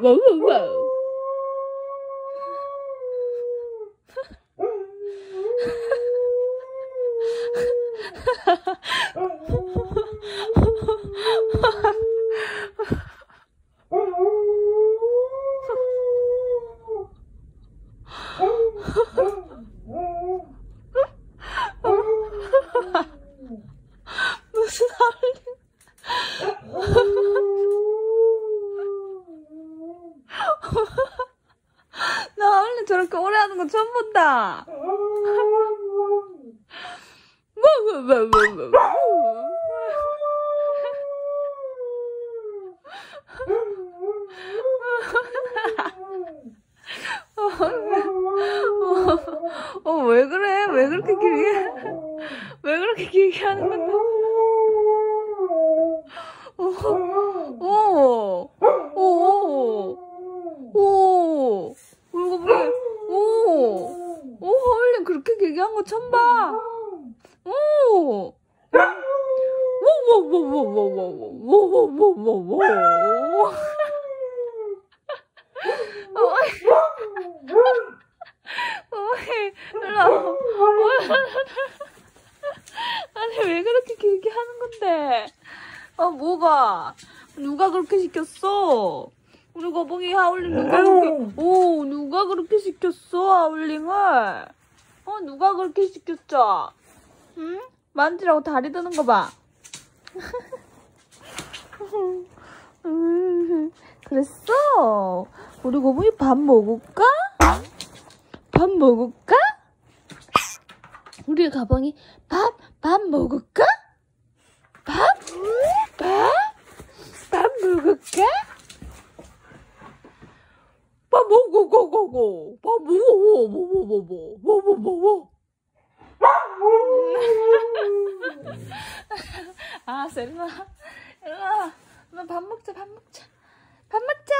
Whoa, whoa, whoa. 나 원래 저렇게 오래 하는 거 처음 본다. 어, 왜 그래? 왜 그렇게 길게, 왜 그렇게 길게 하는 건데? 오, 오, 오, 오, 이거 왜, 오, 오, 하울링 그렇게 길게 한 거 처음 봐. 오, 워워워워워워워워워워워. 어이, 일로 와. 아니, 왜 그렇게 길게 하는 건데? 아, 뭐가? 누가 그렇게 시켰어? 우리 거북이 하울링 누가 그렇게, 오, 누가 그렇게 시켰어, 하울링을? 어, 누가 그렇게 시켰죠? 응? 만지라고 다리 드는 거 봐. 음, 그랬어? 우리 거북이 밥 먹을까? 밥 먹을까? 우리 가방이 밥, 밥 먹을까? 밥? 밥? 밥 먹을까? 밥 먹어, 고, 고, 고. 밥 먹어, 먹어, 먹어, 먹어, 먹어, 셀마. 일로 와. 엄마 밥 먹자, 밥 먹자. 밥 먹자.